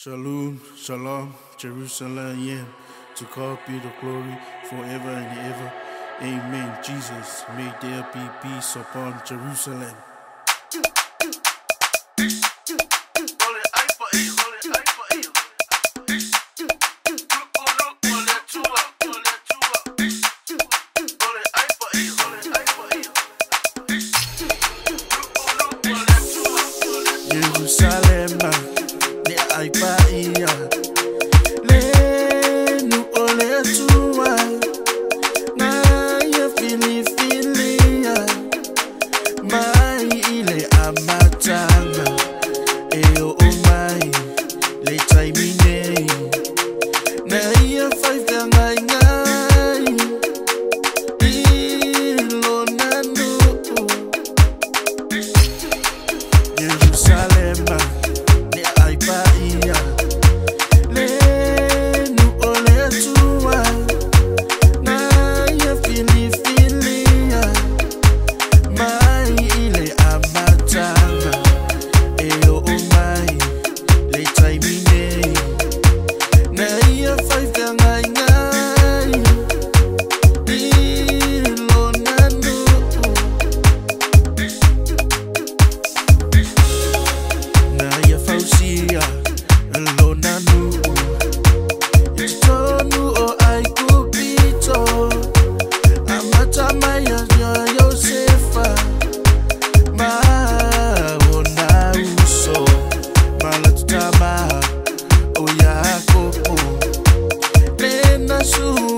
Shalom, shalom, Jerusalem, yeah. To God be the glory forever and ever. Amen. Jesus, may there be peace upon Jerusalem. my mind. sua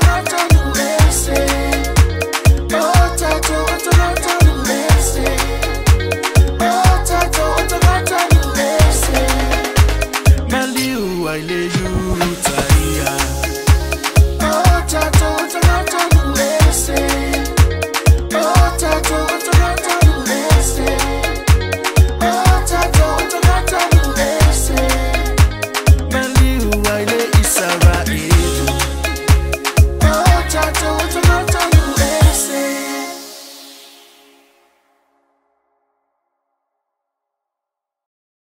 Cause you got so